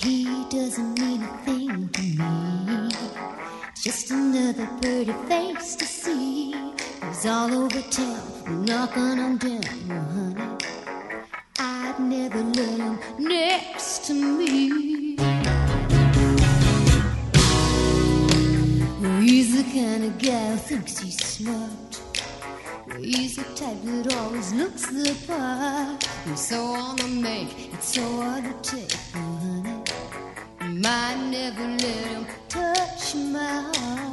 doesn't mean a thing to me. Just another pretty face to see. He's all over town, knocking on down, honey. I'd never let him next to me. Well, he's the kind of guy who thinks he's smart. He's the type that always looks the part. He's so on the make, it's so hard to take. Might never let him touch my heart.